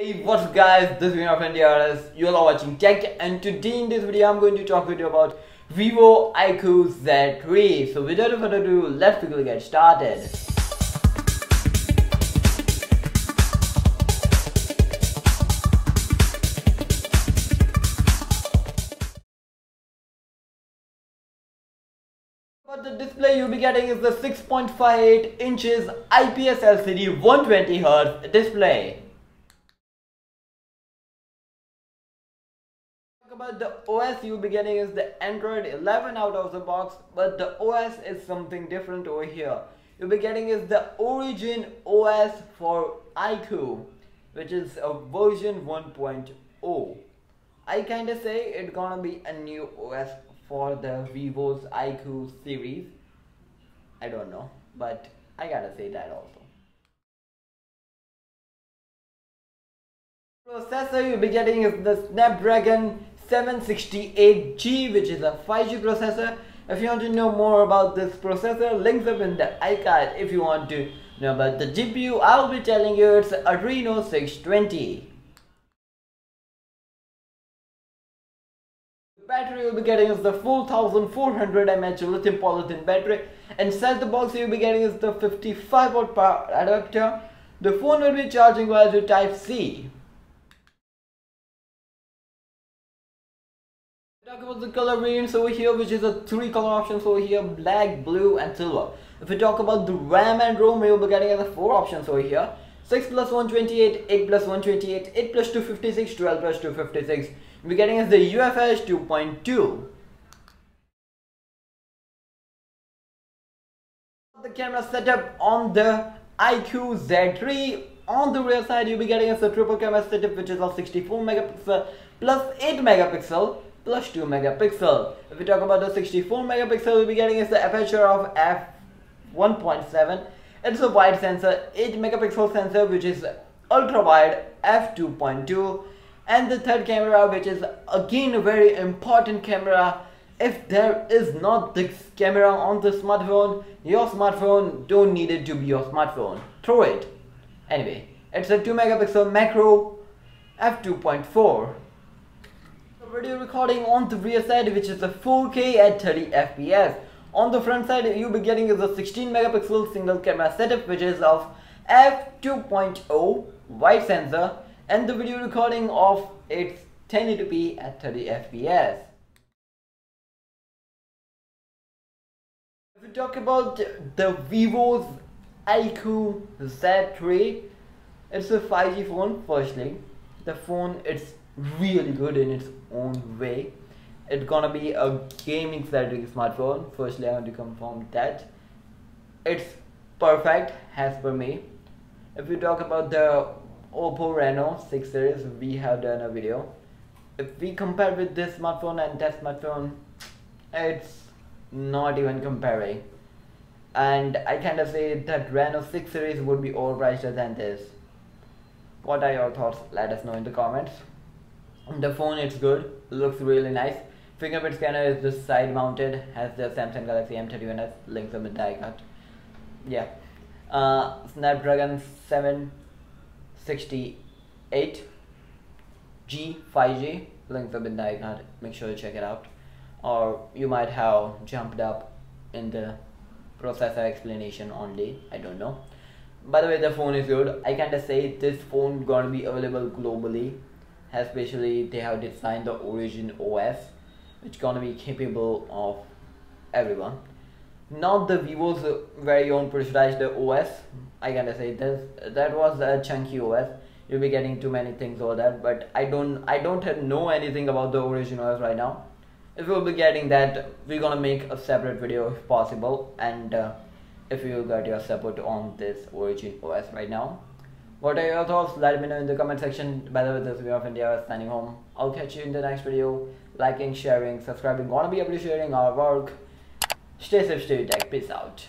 Hey what's up guys, this is Vinod from DRS, you are watching Tech and today in this video I'm going to talk with you about Vivo iQOO Z3. So without further ado, let's quickly get started. But the display you'll be getting is the 6.58 inches IPS LCD 120Hz display. About the OS you'll be getting is the Android 11 out of the box but the OS is something different over here you'll be getting is the Origin OS for iQOO which is a version 1.0 I kinda say it's gonna be a new OS for the Vivo's iQOO series. I don't know, but I gotta say that also. Processor you'll be getting is the Snapdragon 768G which is a 5G processor. If you want to know more about this processor, links up in the iCard if you want to know about the GPU. I'll be telling you it's Adreno 620. battery you'll be getting is the 4400 mAh lithium polyethylene battery Inside the box you'll be getting is the 55 watt power adapter the phone will be charging via the type C talk about the color variants over here which is a three color options over here black blue and silver. If we talk about the ram and rom you'll be getting the four options over here. 6 plus 128 8 plus 128 8 plus 256 12 plus 256 we're getting is the UFS 2.2. The camera setup on the iQOO Z3 on the rear side you'll be getting a triple camera setup which is of 64 megapixel plus 8 megapixel plus 2 megapixel. If we talk about the 64 megapixel we'll be getting is the aperture of f1.7 it's a wide sensor 8 megapixel sensor which is ultra wide f2.2 and the third camera which is again a very important camera. If there is not this camera on the smartphone your smartphone don't need it to be your smartphone. Throw it. Anyway it's a 2 megapixel macro f2.4 video recording on the rear side which is a 4k at 30 fps on the front side you'll be getting is a 16 megapixel single camera setup which is of f2.0 wide sensor and the video recording of its 1080p at 30 fps. If we talk about the Vivo's iQOO Z3, it's a 5G phone firstly. The phone it's really good in its own way. It's gonna be a gaming centric smartphone. Firstly, I want to confirm that. It's perfect as per me. If we talk about the Oppo Reno 6 series we have done a video if we compare with this smartphone and that smartphone it's not even comparing and I kind of say that Reno 6 series would be overpriced than this what are your thoughts let us know in the comments the phone it's good looks really nice. Fingerprint scanner is just side mounted has the Samsung Galaxy M31s links in the die yeah. Uh, Snapdragon 768 g 5g link up in the icon make sure you check it out. Or you might have jumped up in the processor explanation only I don't know. By the way the phone is good. I kinda say this phone gonna be available globally especially they have designed the origin OS which gonna be capable of everyone not the Vivo's very own pressurized OS. I gotta say this that was a chunky OS. You'll be getting too many things over that, but I don't I don't know anything about the Origin OS right now. If you'll be getting that, we're gonna make a separate video if possible, and uh, if you got your support on this Origin OS right now. What are your thoughts? Let me know in the comment section. By the way, this is of India signing home. I'll catch you in the next video. Liking, sharing, subscribing, gonna be appreciating our work. Stay safe, stay tech. Peace out.